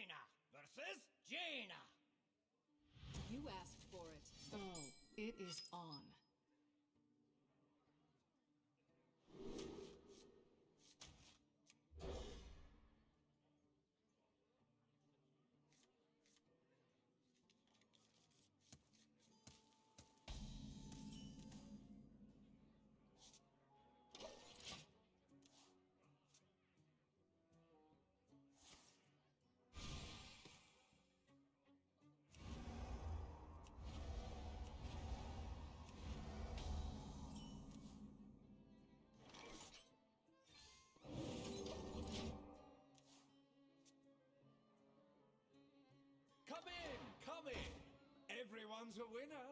Princess Jaina! You asked for it. Oh, it is on. Everyone's a winner!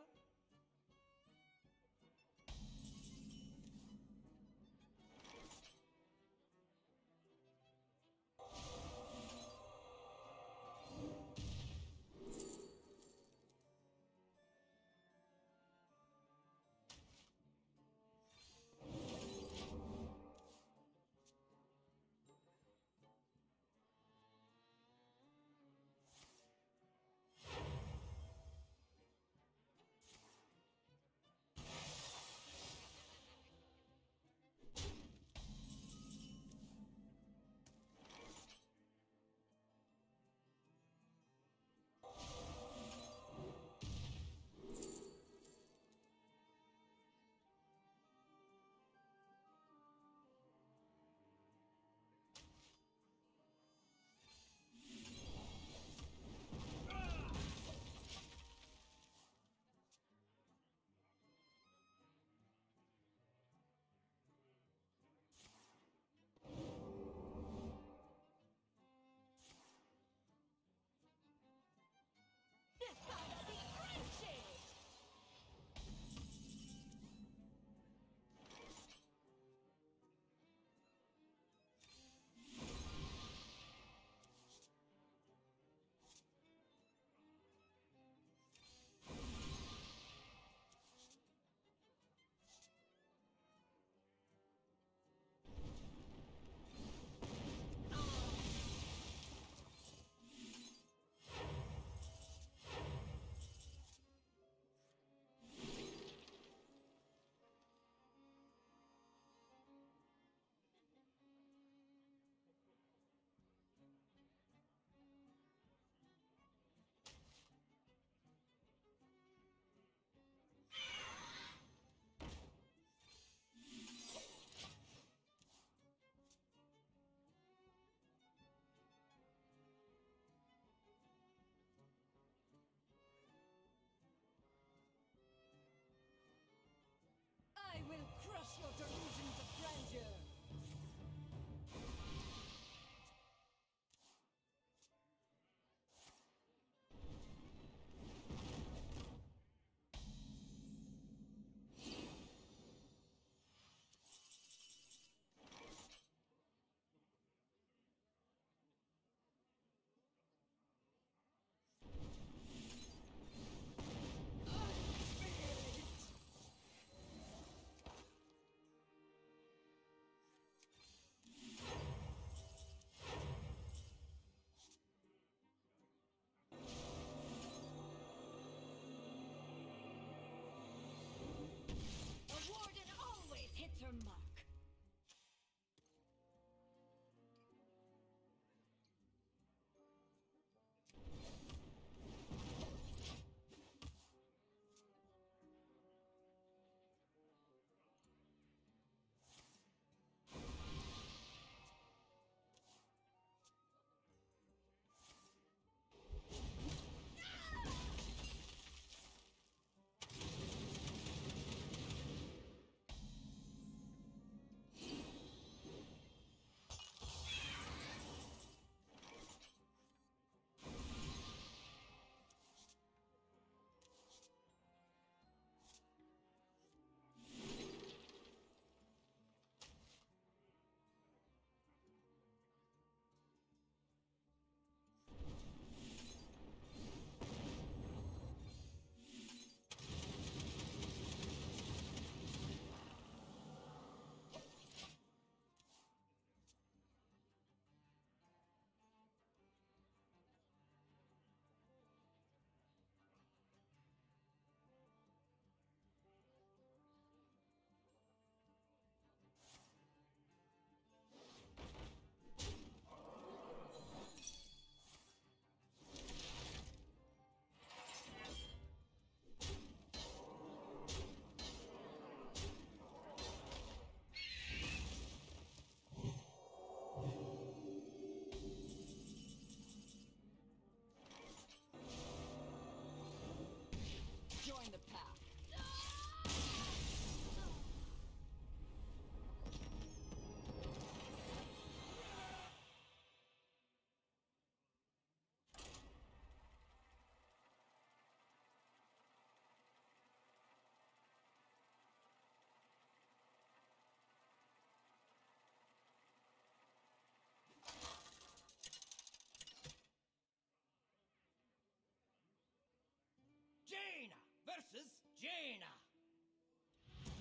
Jaina versus Jaina.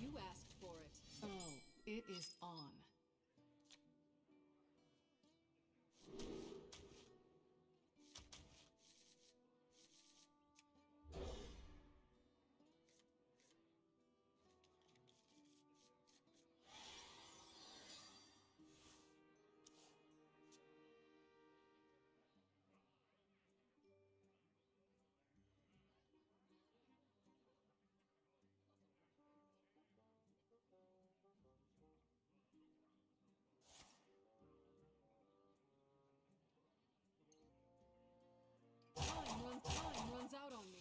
You asked for it. Oh, it is on. Time runs, out on me.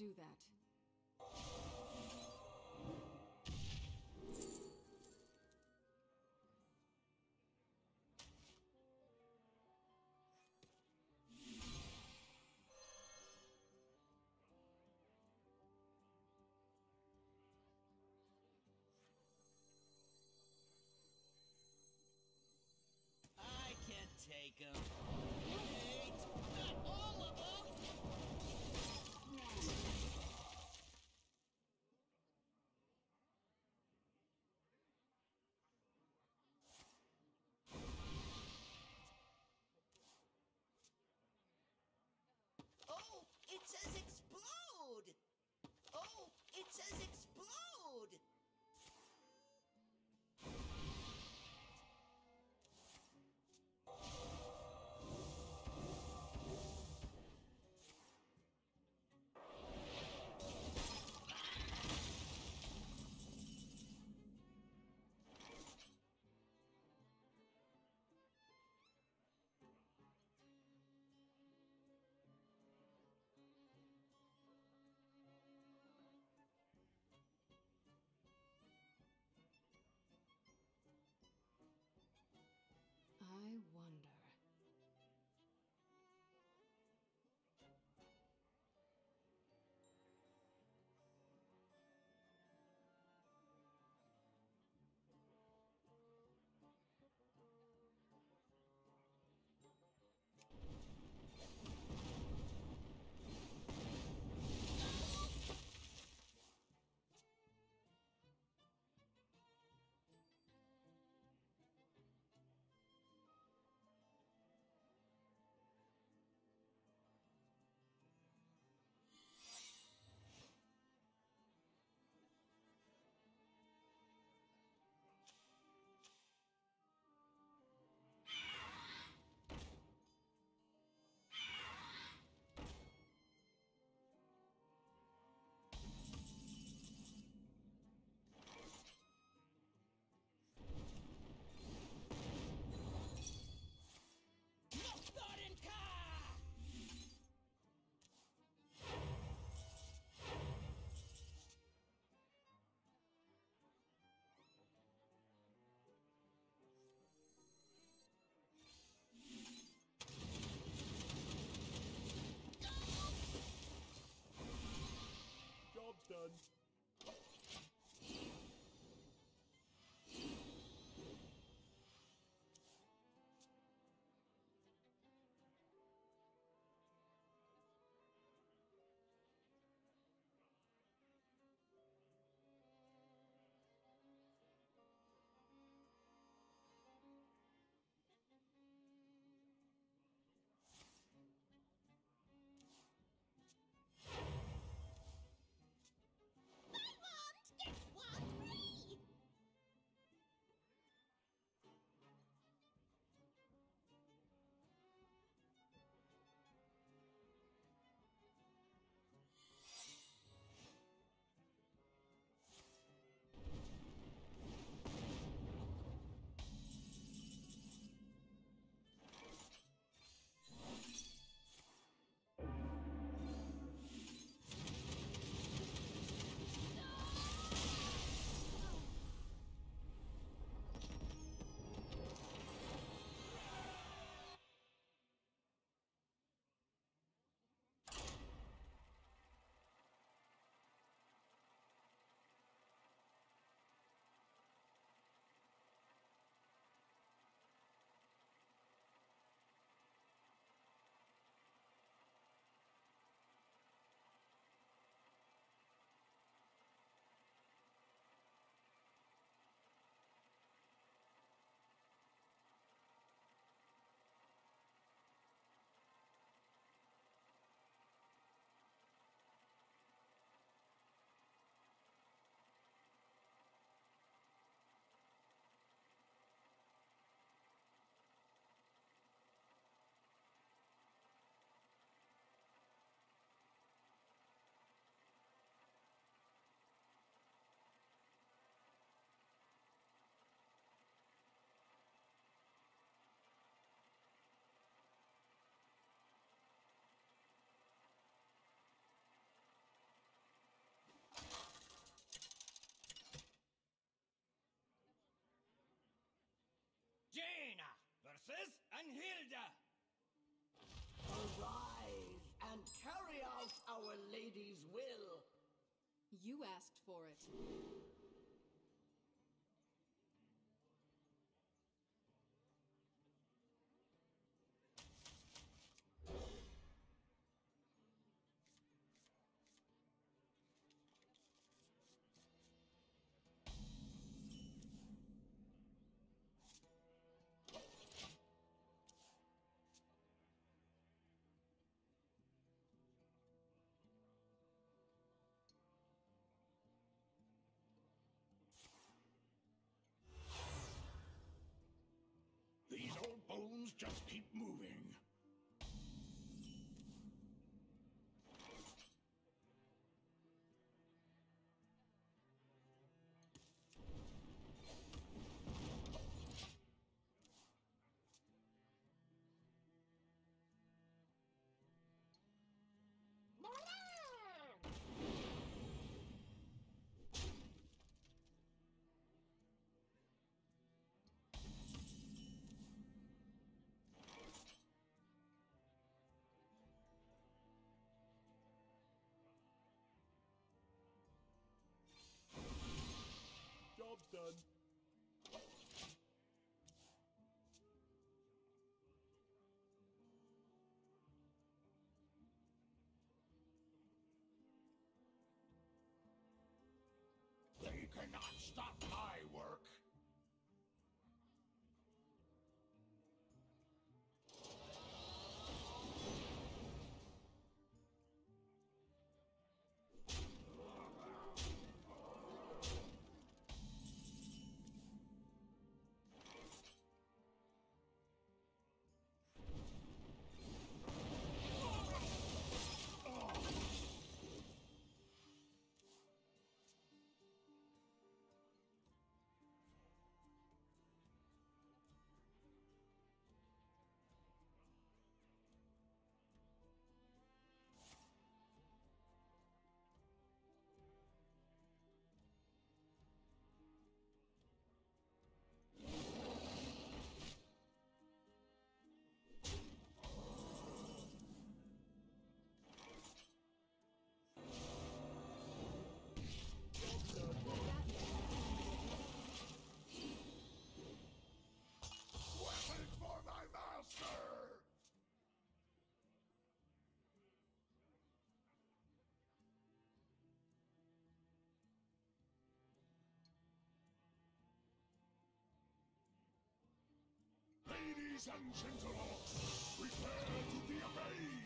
Do that. Says explode! Jaina versus Anhilda. Arise and carry out our lady's will. You asked for it. Just keep moving. Done. Ladies and gentlemen, prepare to be amazed!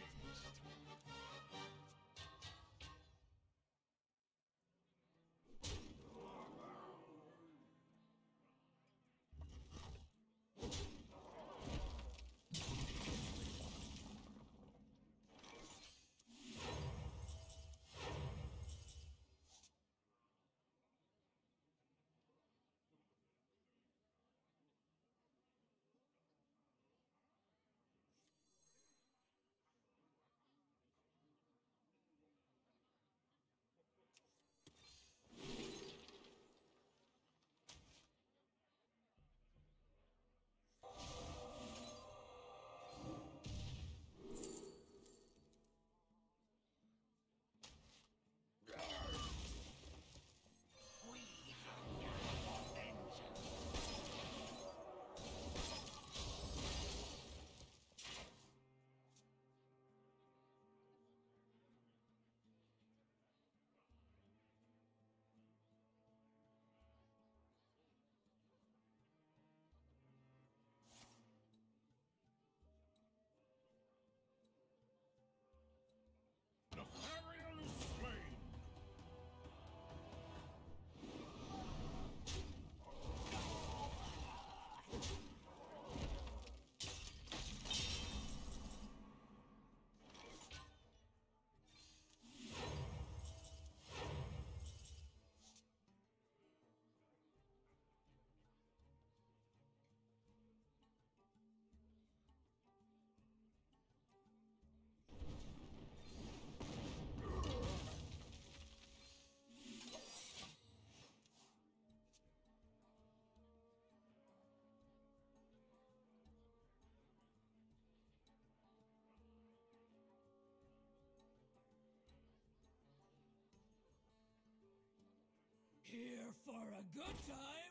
Here for a good time?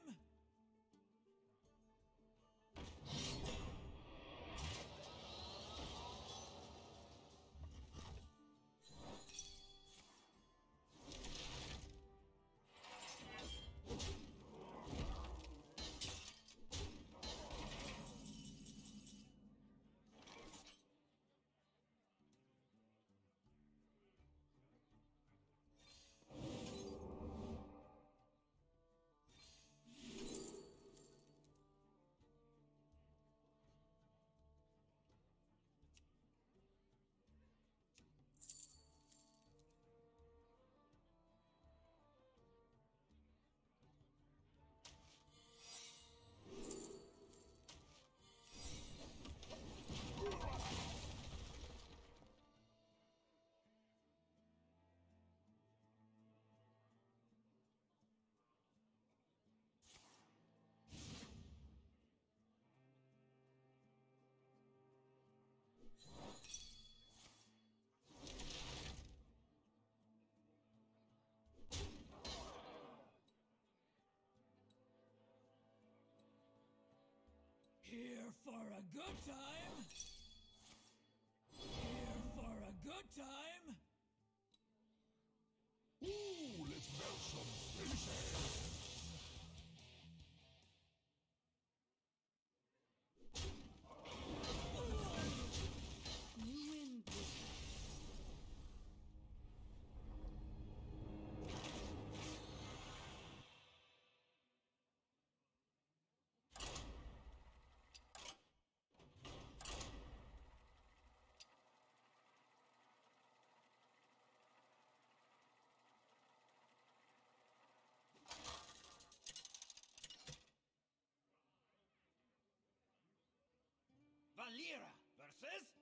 A good time? Here for a good time? Ooh, let's melt some faces. Valeera versus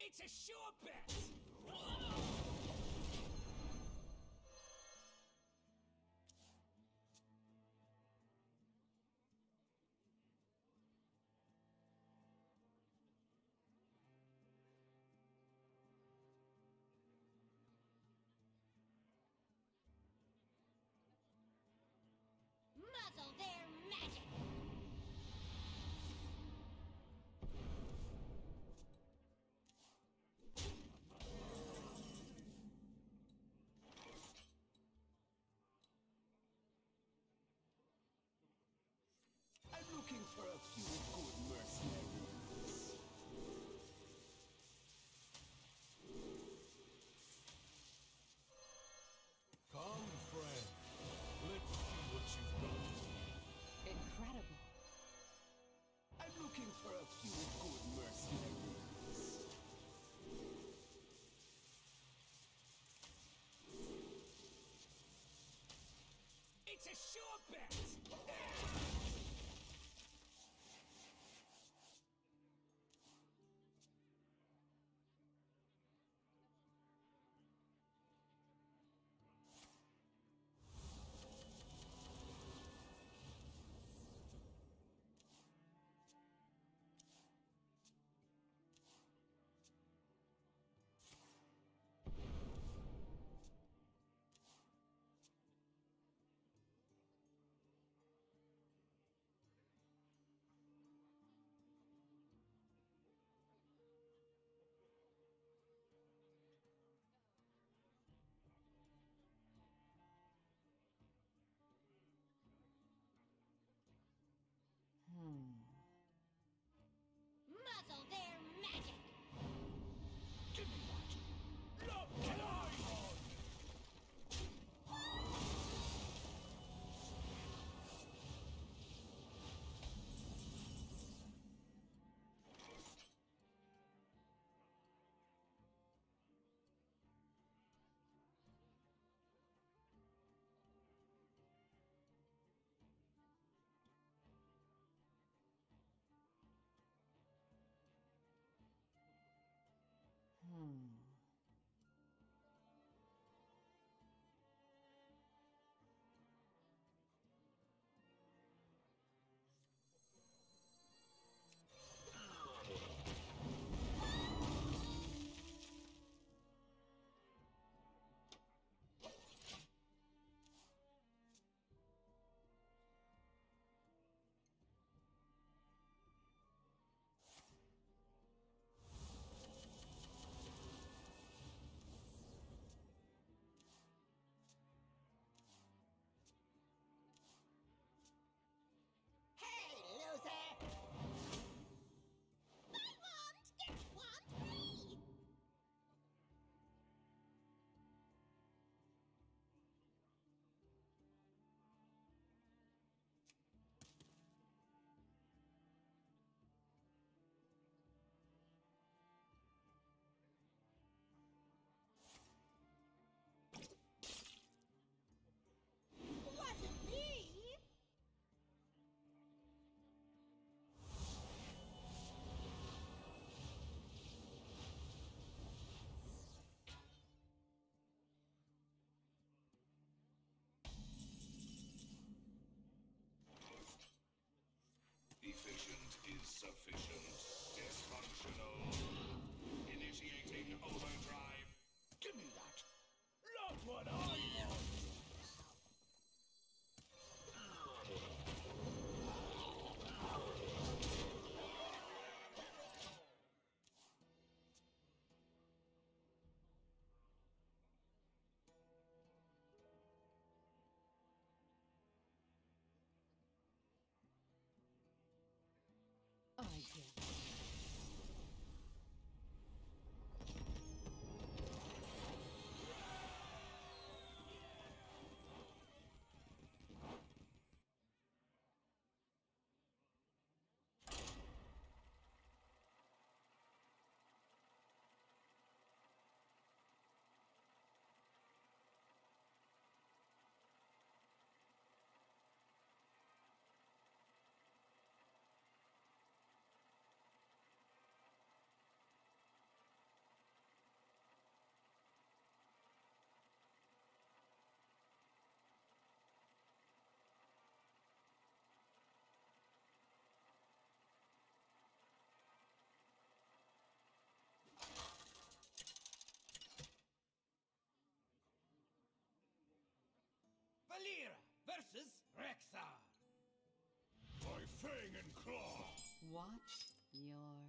It's a sure bet. Come, friend. Let's see what you've. Incredible. I'm looking for a few good mercenaries. It's a sure bet! Efficient is sufficient. Dysfunctional. Initiating overdrive. Valeera versus Rexxar! By fang and claw. Watch your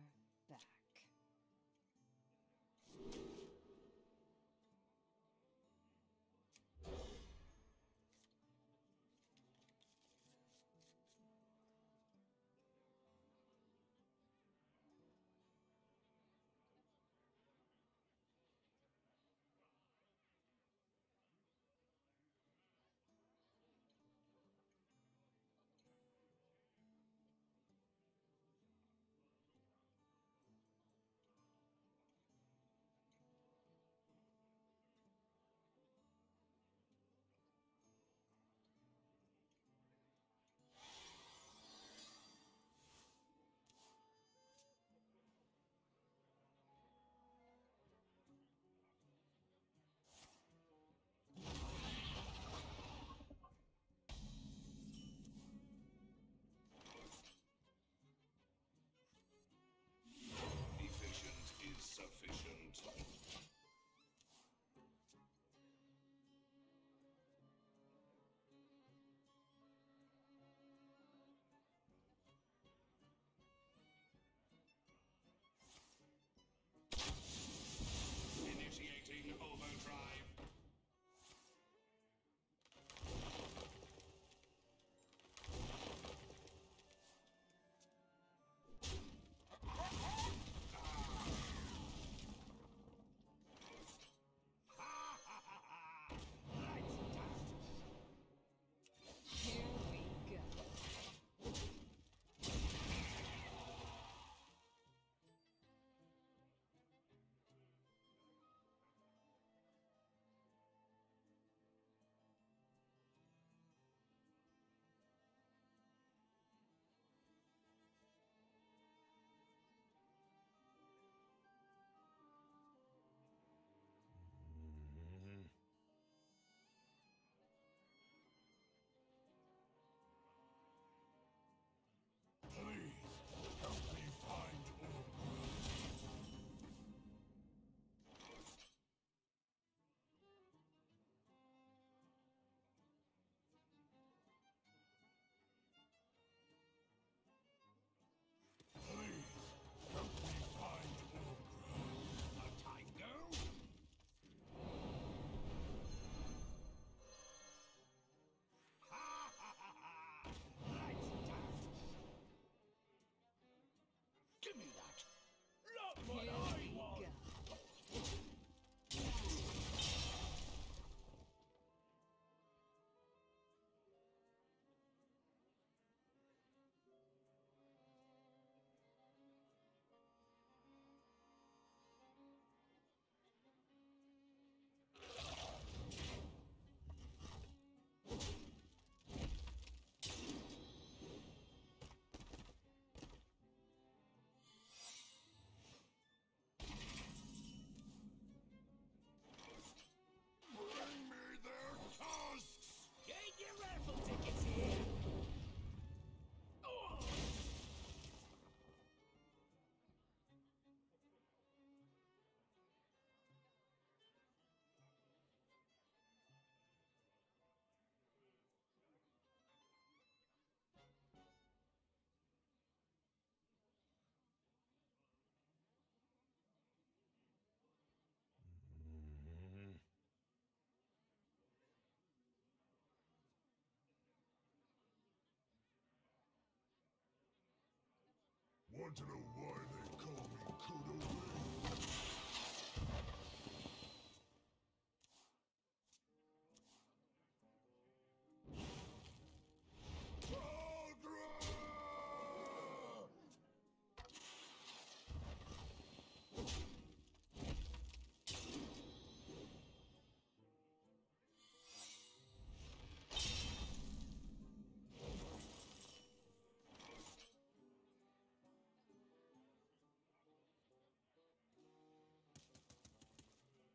Want to know why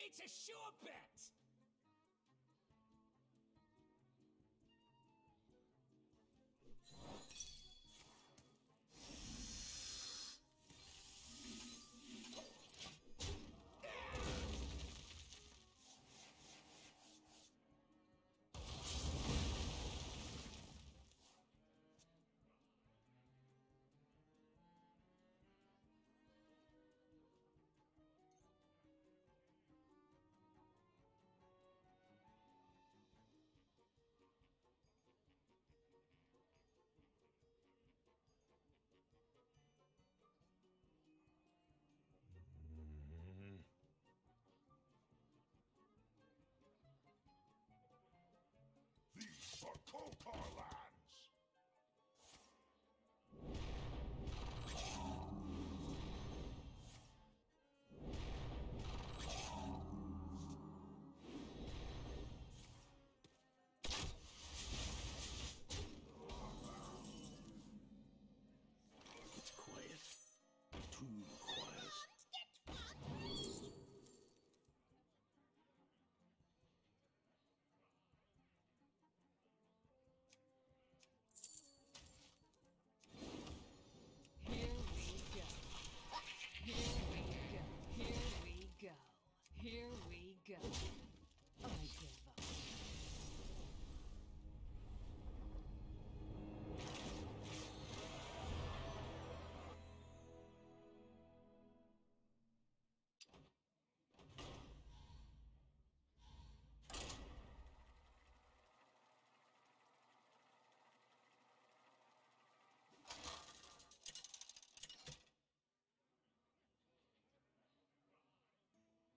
It's a sure bet!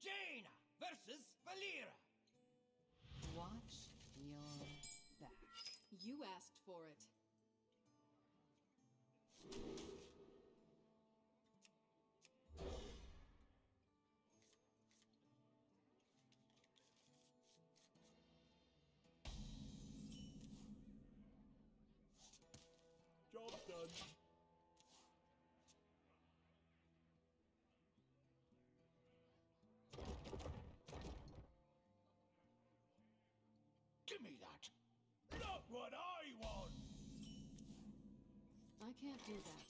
Jaina versus Valeera. Watch your back. You asked for it. Not what I want. I can't do that.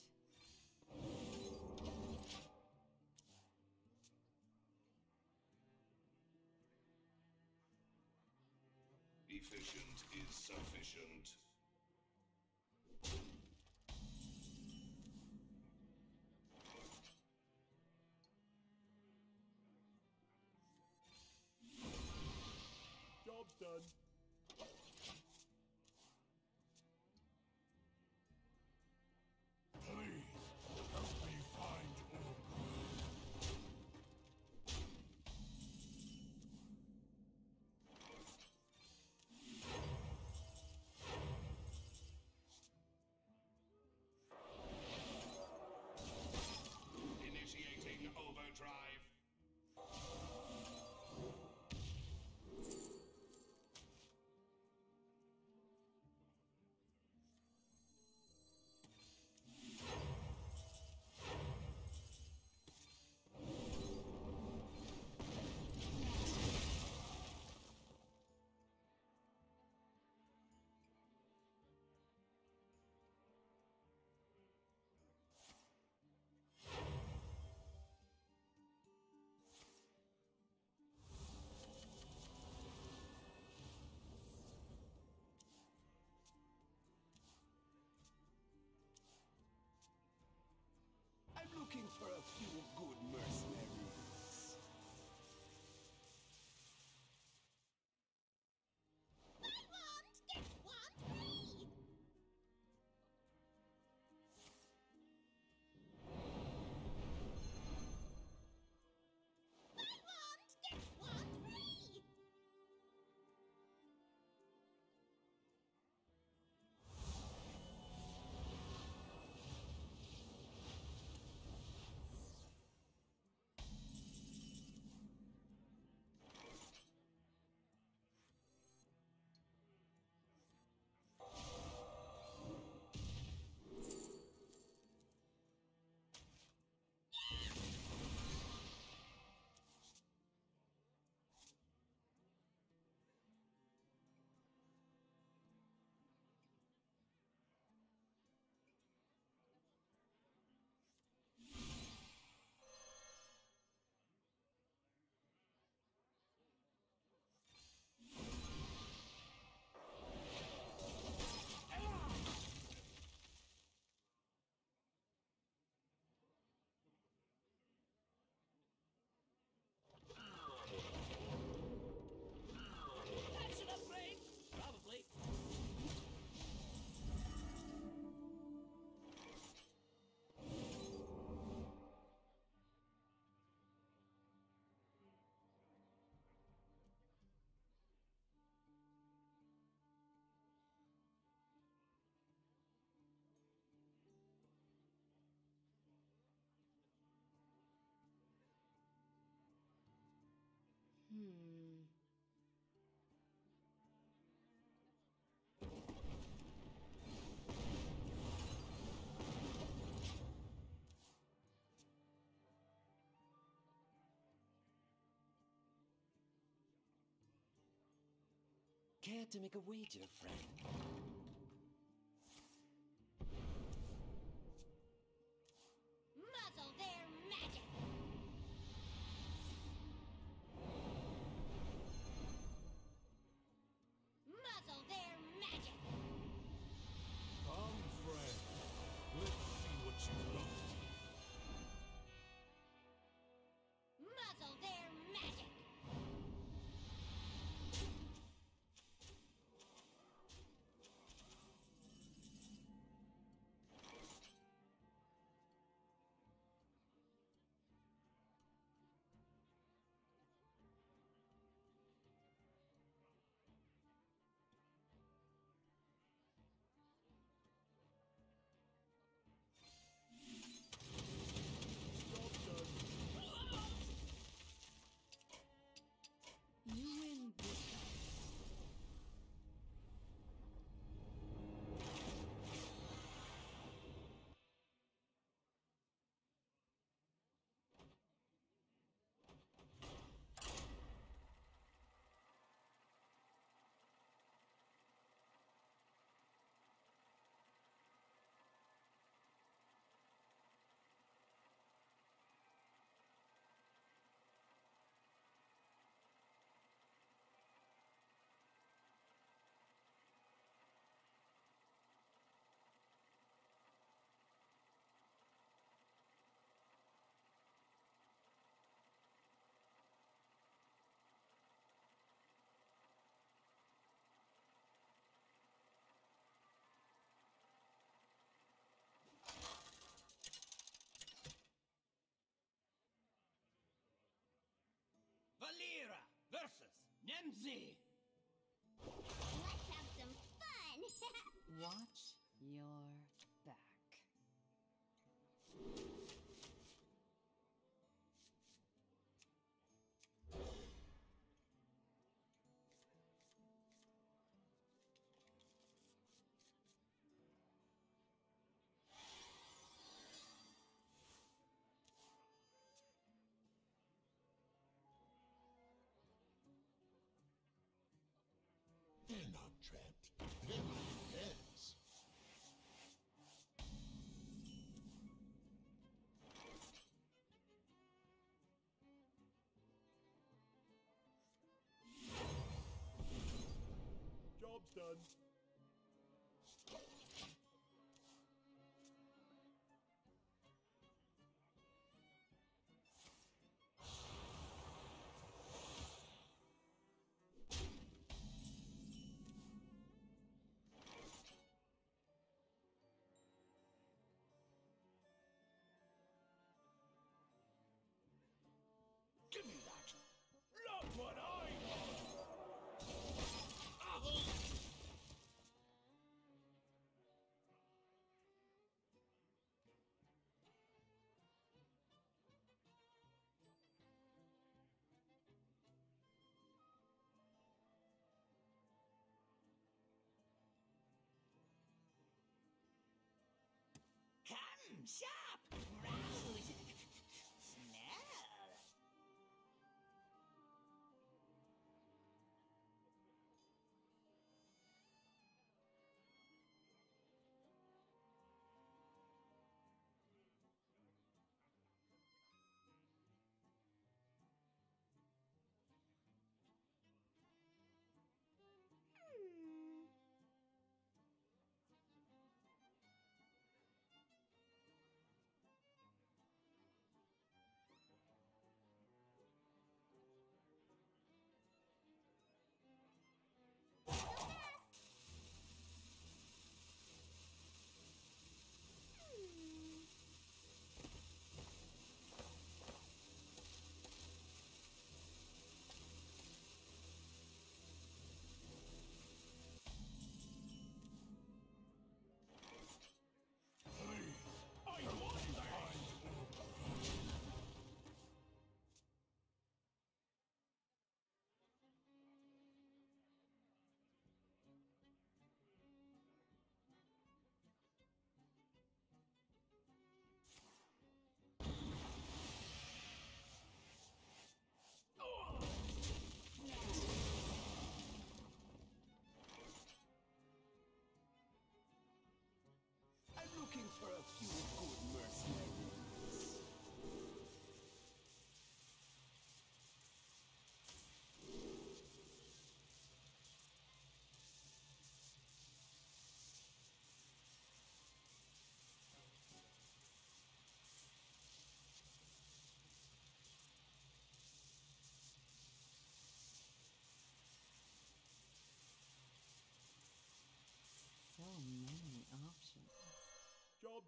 Efficient is sufficient. Looking Hmm. Care to make a wager, friend? Valeera versus Nemsy. Let's have some fun. Watch your They're not Come,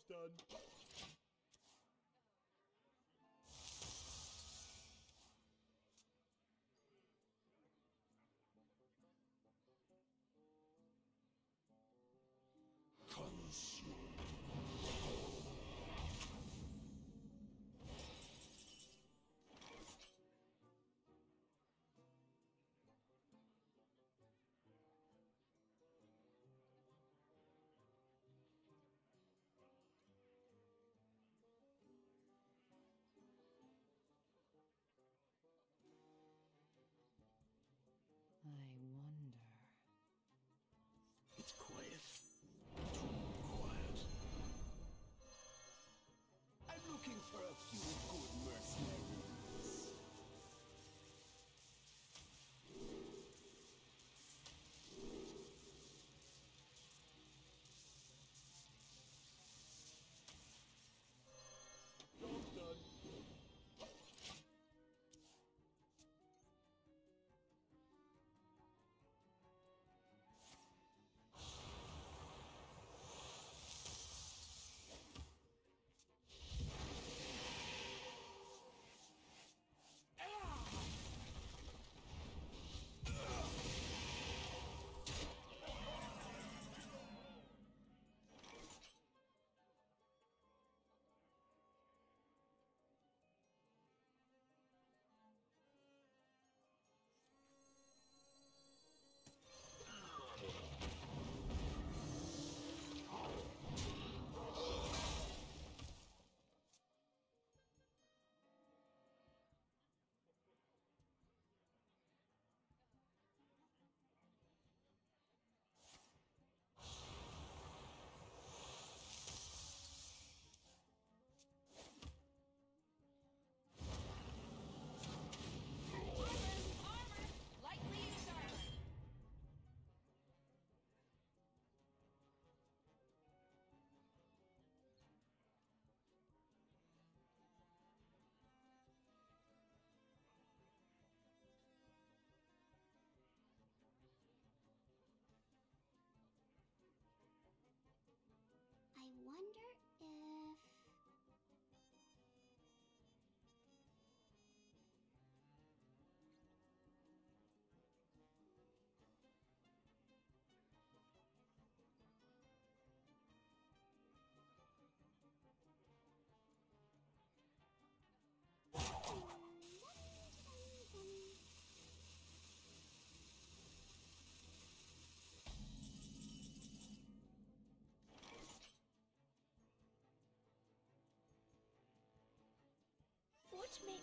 Job's done.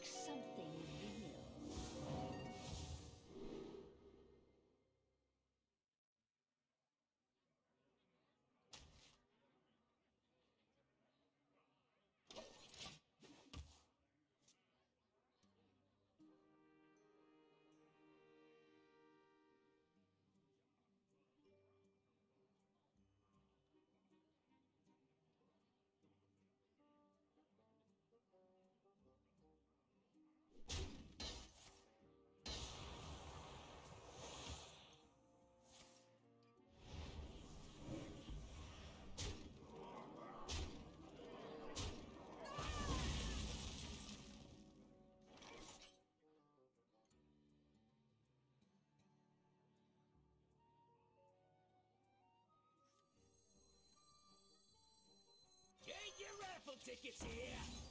What something tickets here!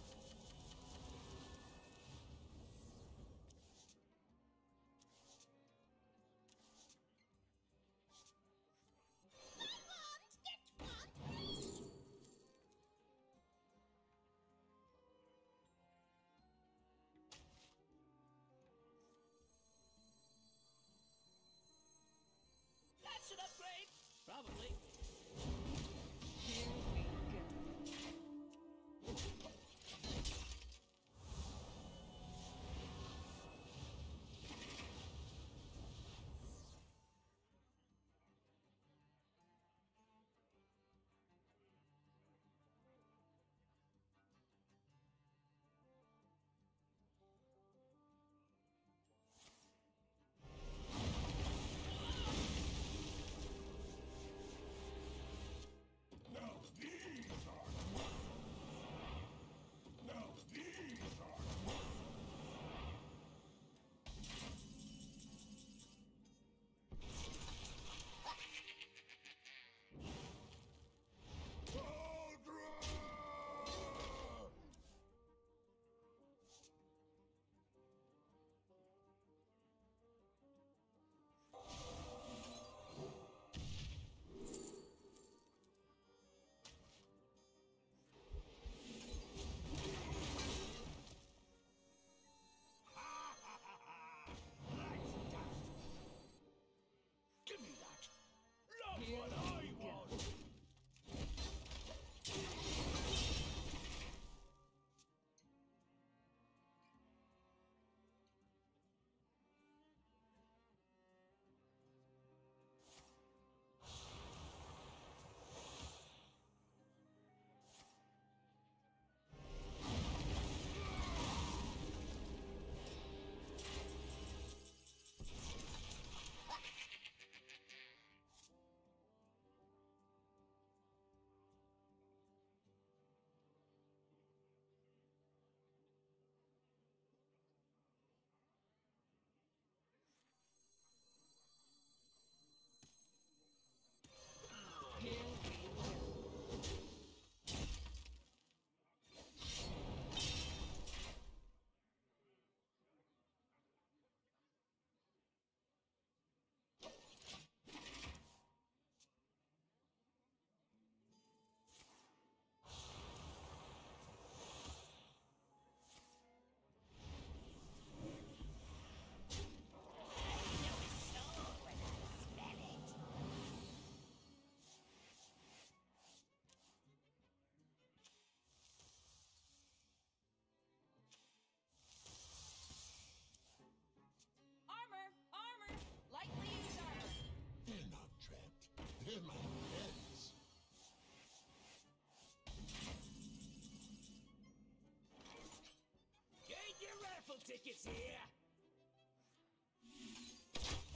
Tickets here.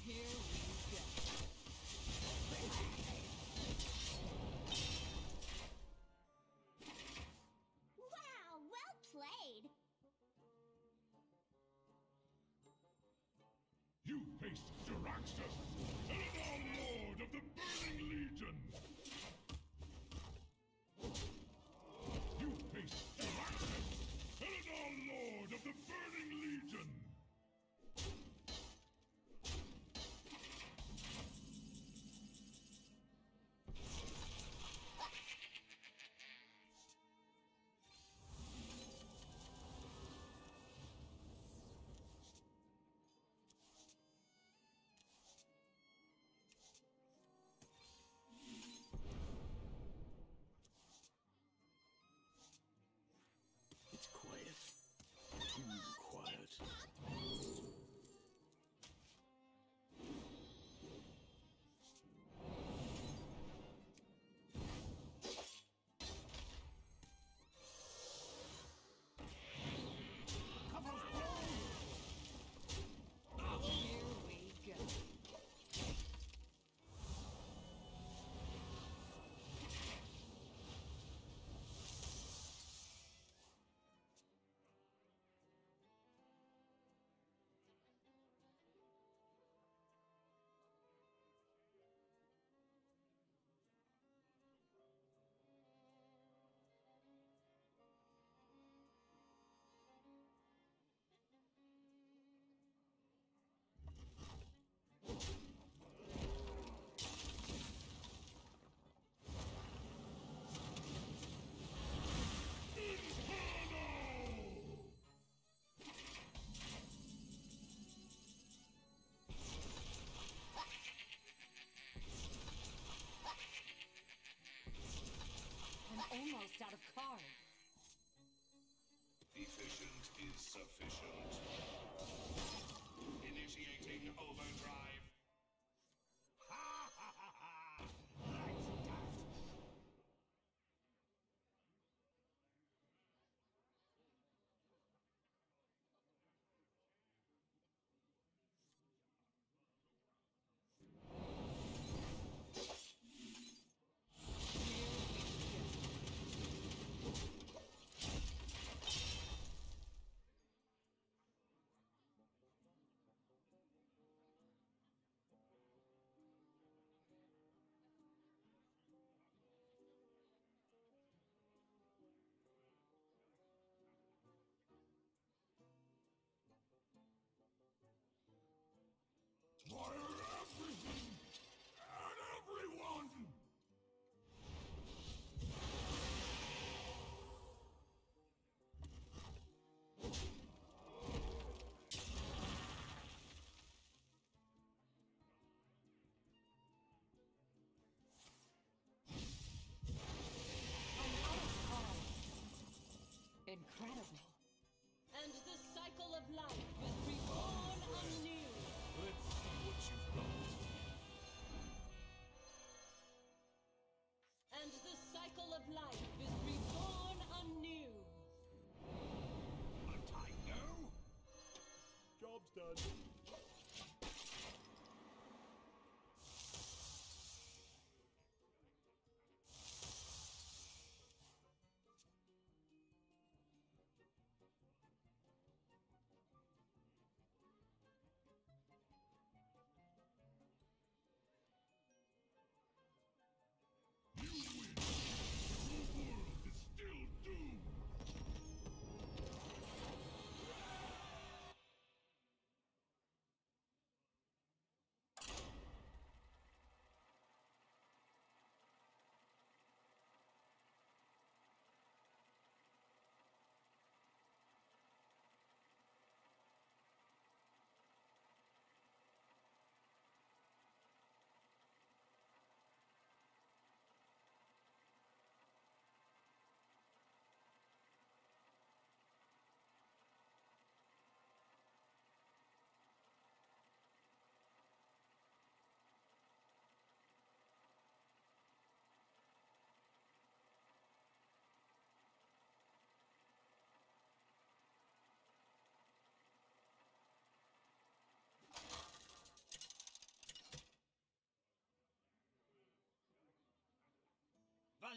Here we go. Wow, well played. You face Jaraxxus, Eredar Lord of the Burning Legion! Incredible. And the cycle of life is reborn anew. Let's see what you've got. And the cycle of life is reborn anew. But I know Job's done.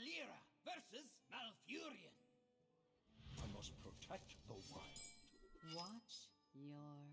Lyra versus Malfurion. I must protect the wild. Watch your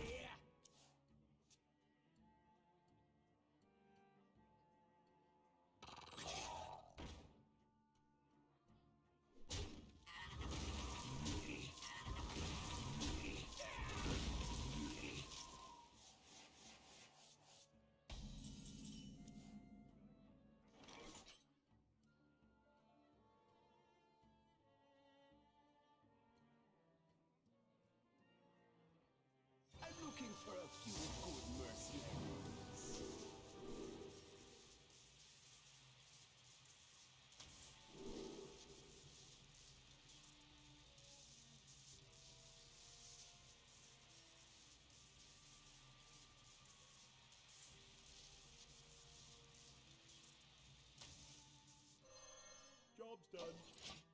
tickets Job's done.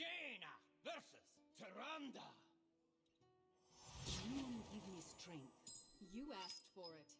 Jaina versus Tyrande. You give me strength. You asked for it.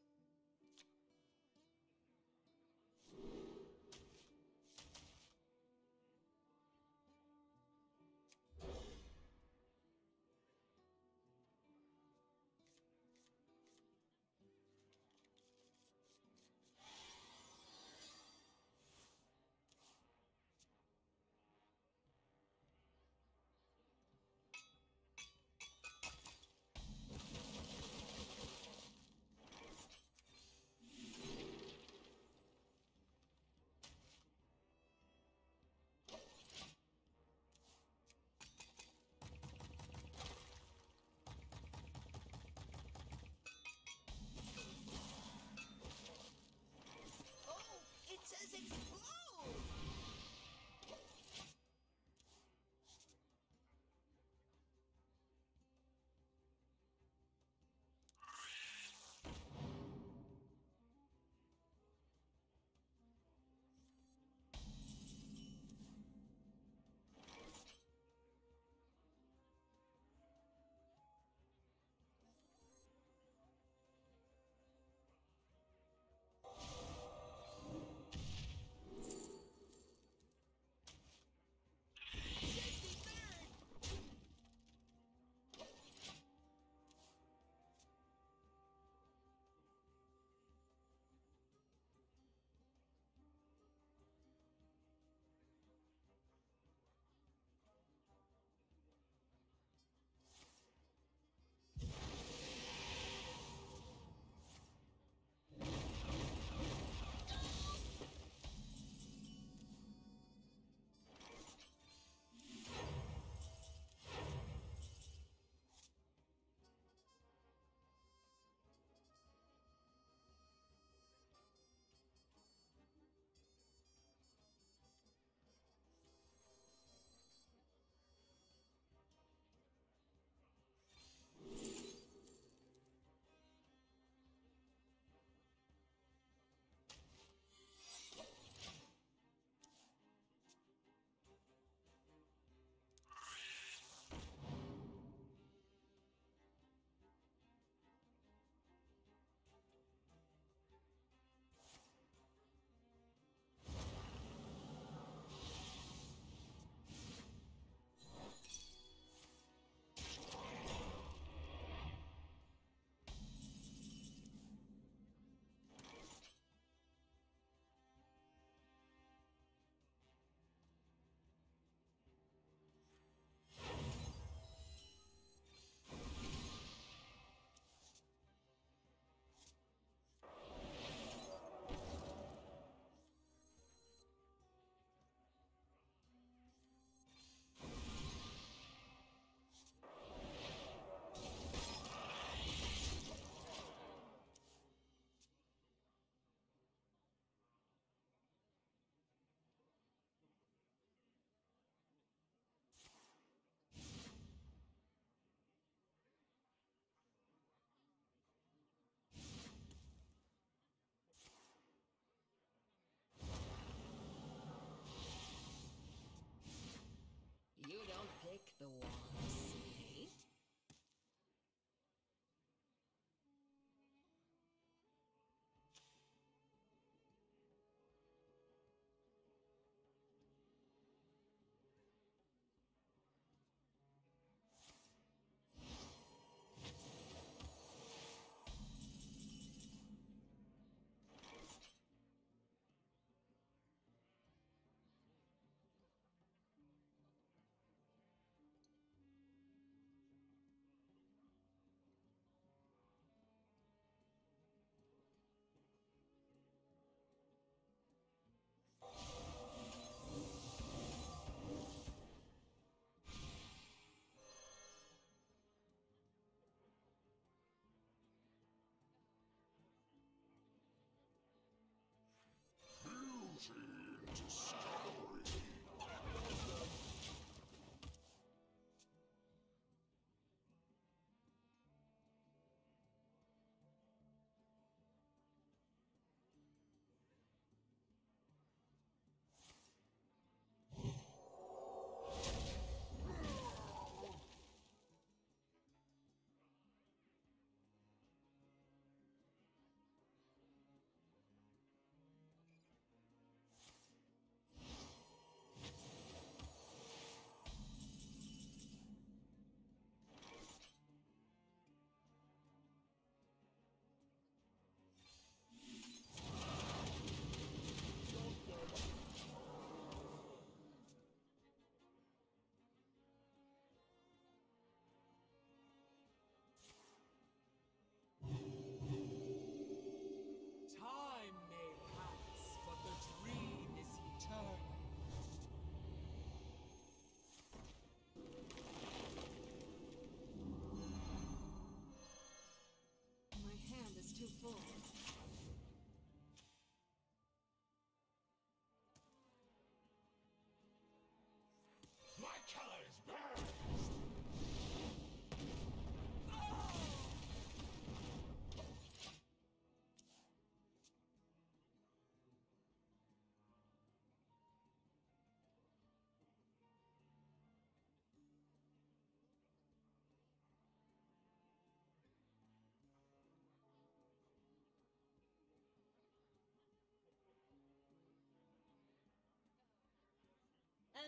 Discovery.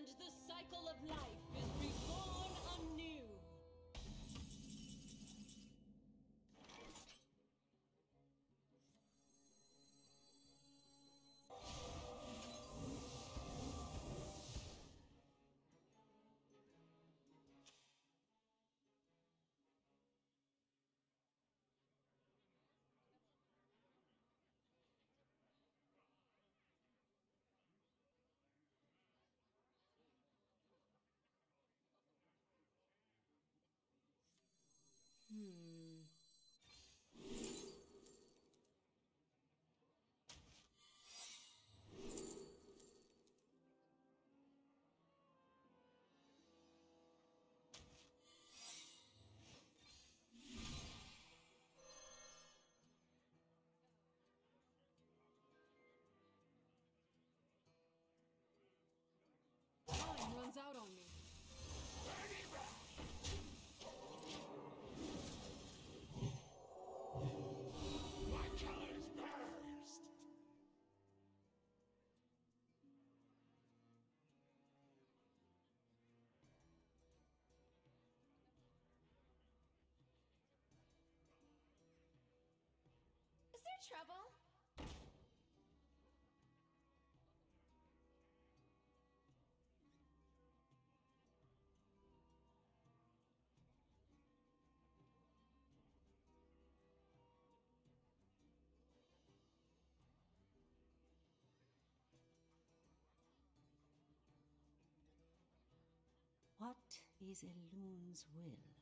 And the cycle of life is reborn anew. Time out on me. My colors burst. Is there trouble? What is a loon's will?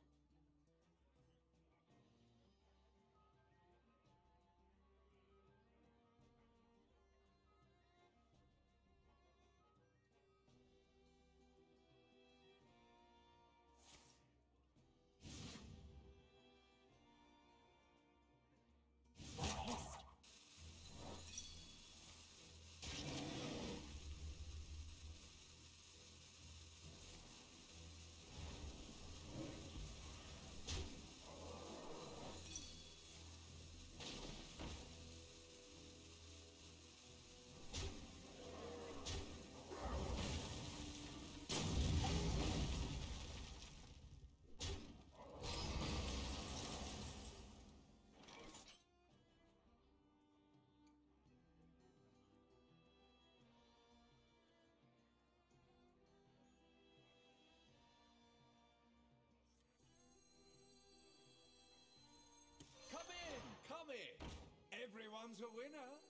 A winner.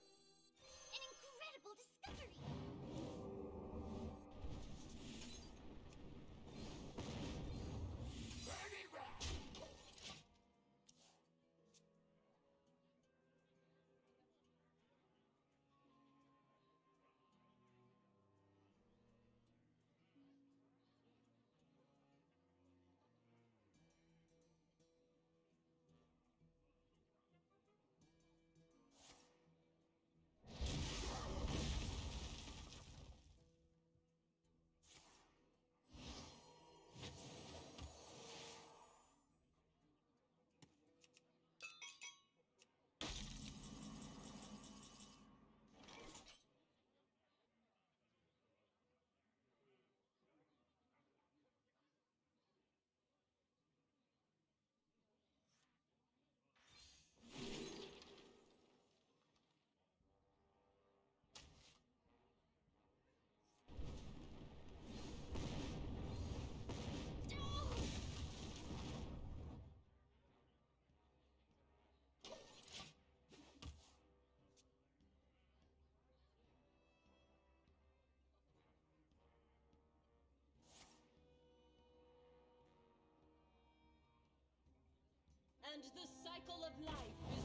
And the cycle of life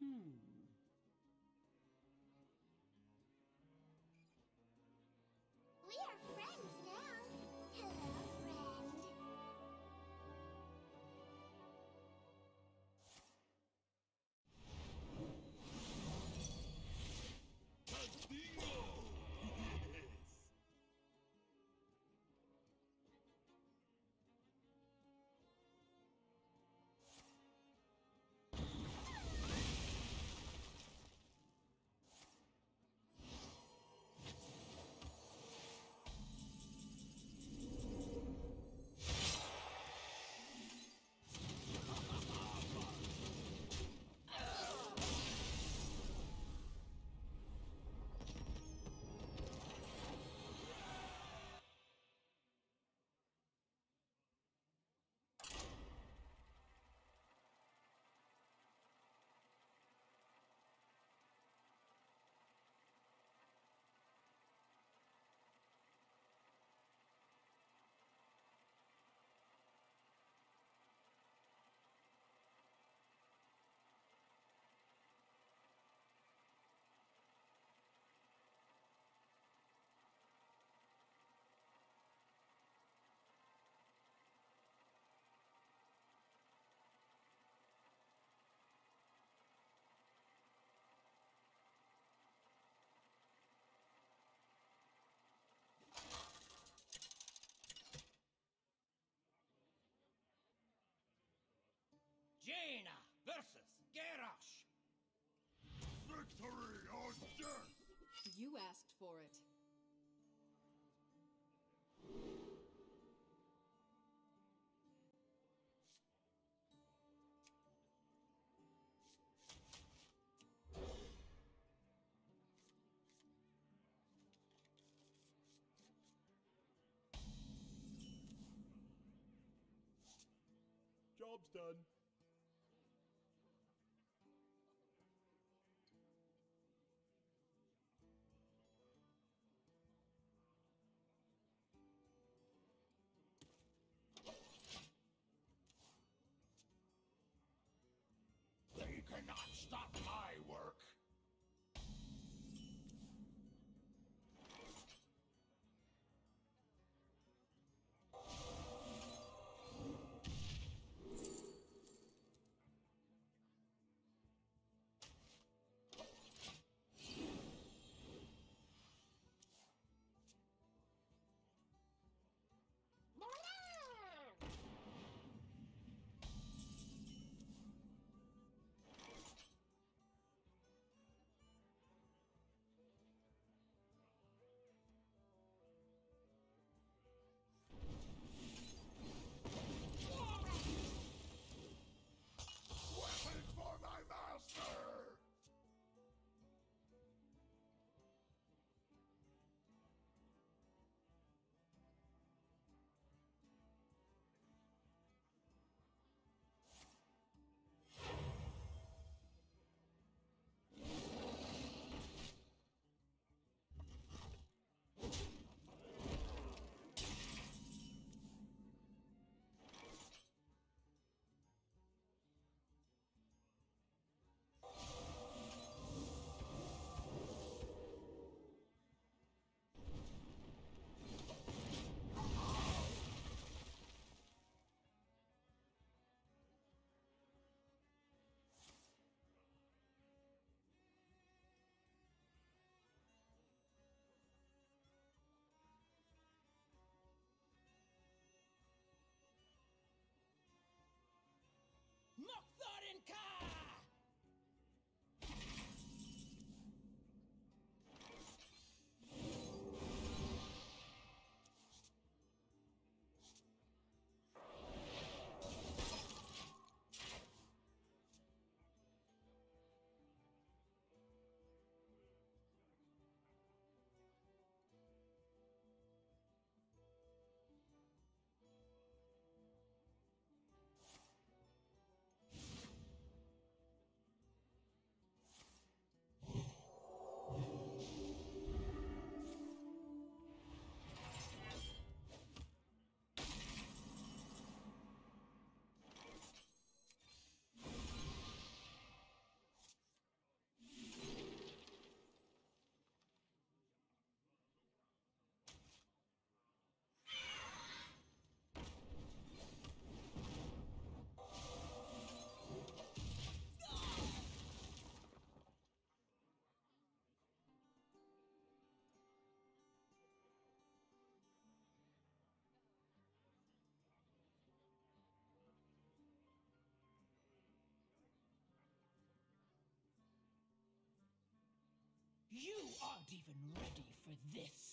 Hmm. Jaina versus Garrosh. Victory or death! You asked for it. Job's done. This.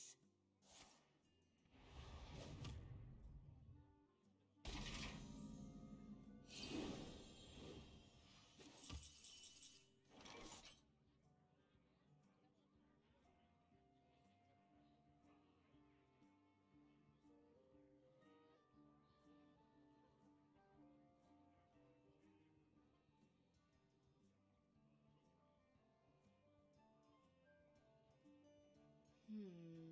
Hmm.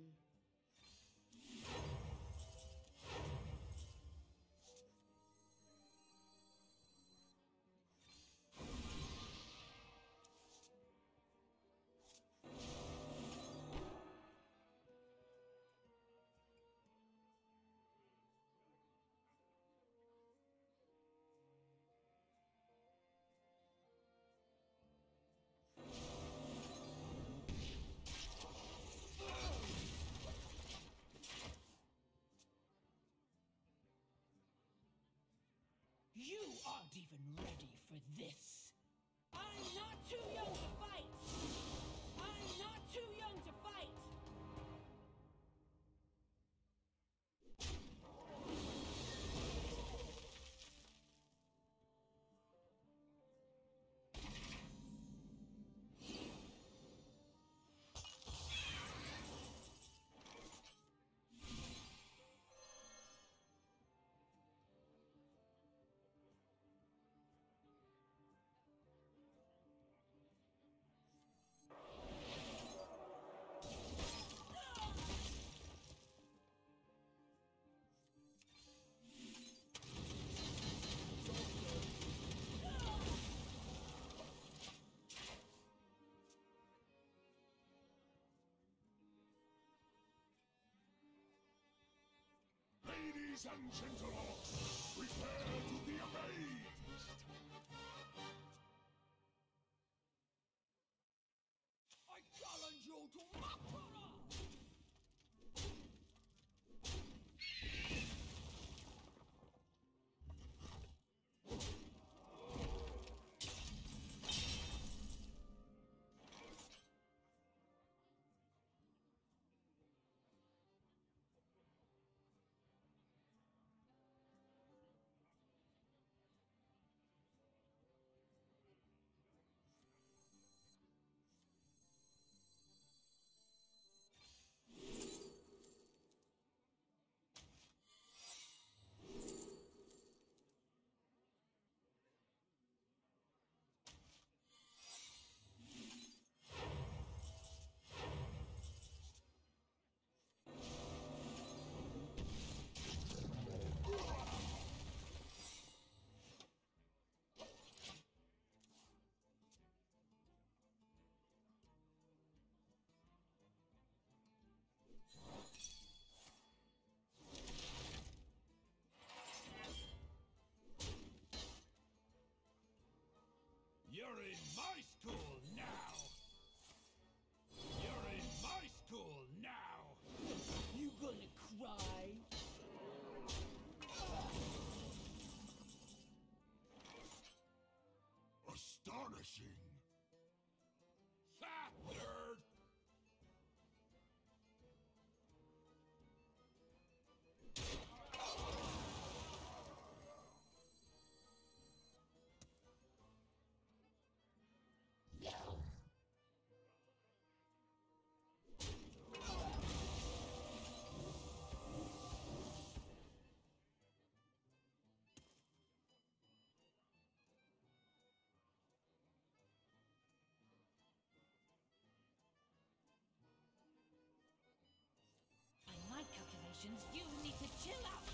for this. Ladies and gentlemen, prepare to be amazed! I challenge you to Makara! You need to chill out.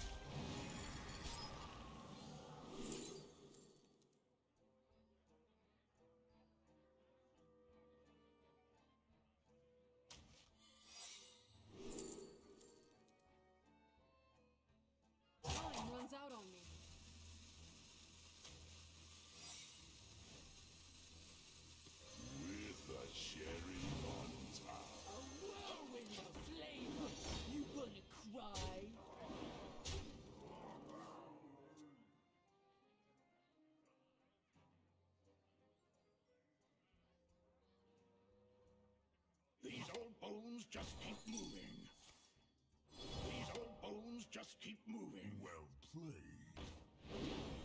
Bones just keep moving. These old bones just keep moving. Well played.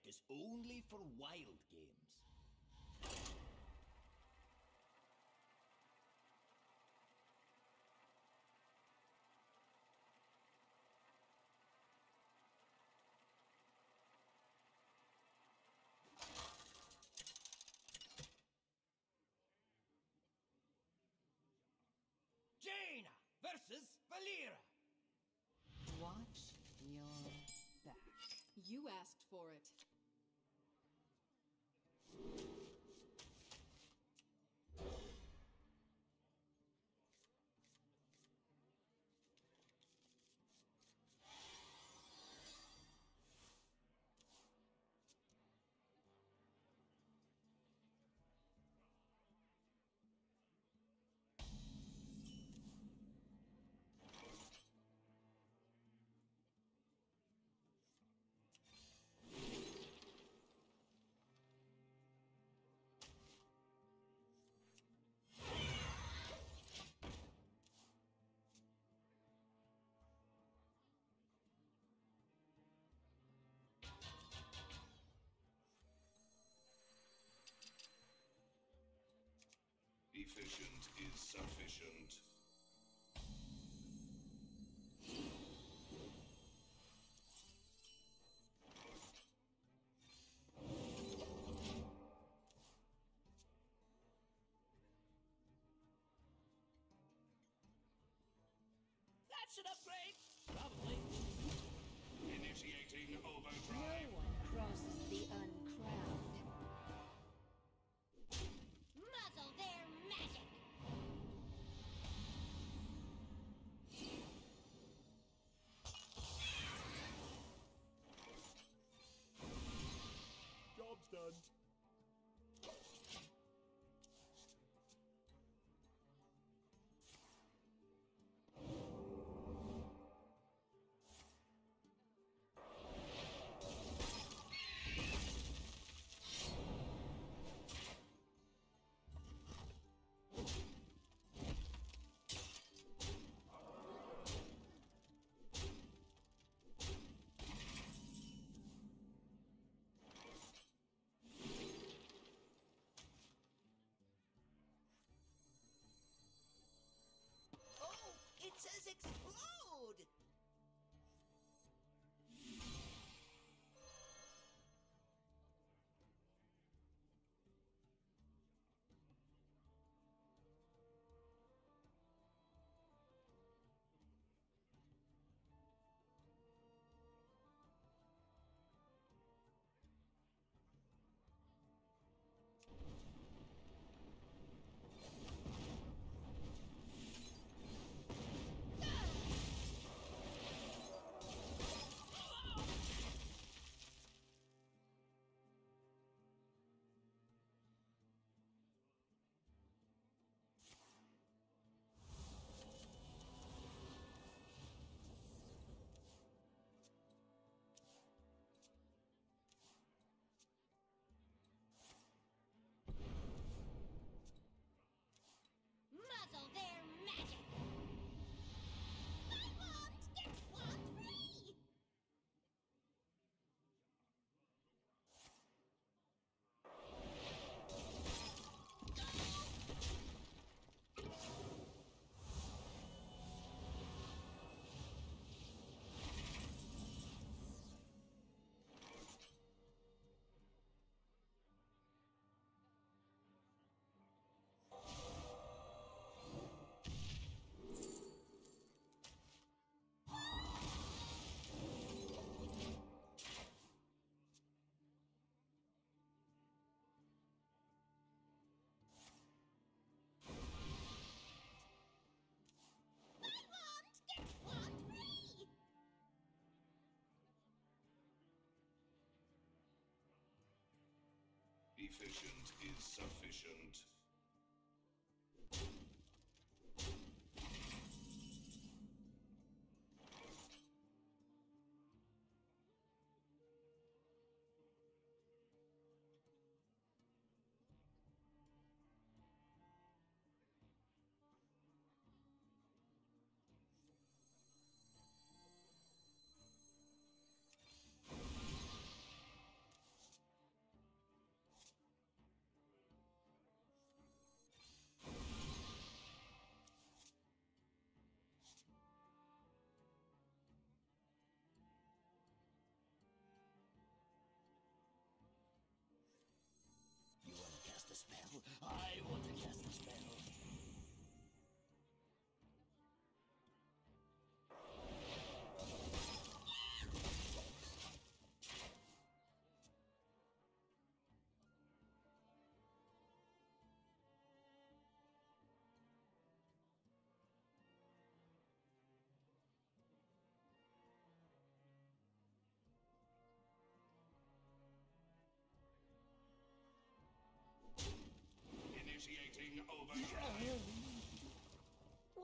That deck is only for wild games. Jaina versus Valeera. Watch your back. You asked for it. Efficient is sufficient. That's an upgrade! Probably. Initiating overtime. Efficient is sufficient.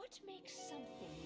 What makes something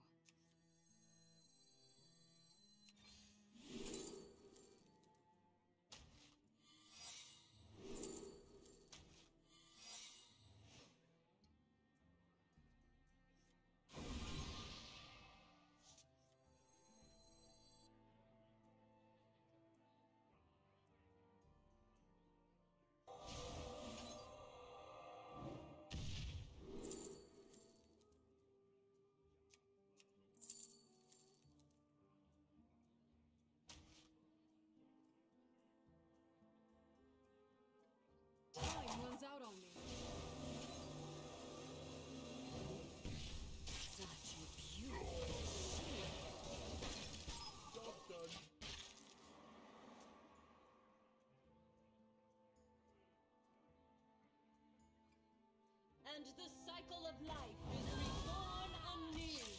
and the cycle of life is reborn anew.